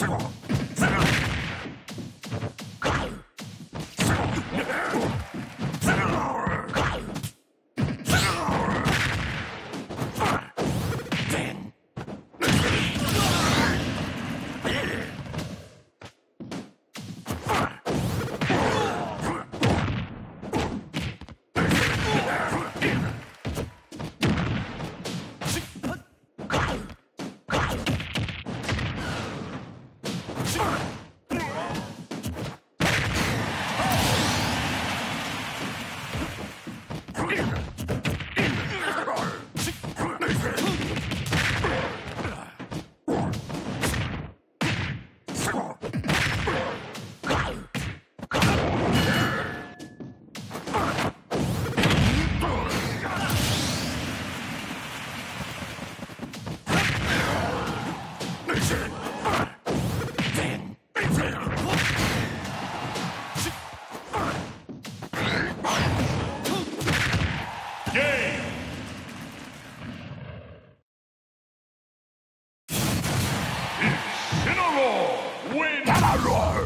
した Incineroar wins!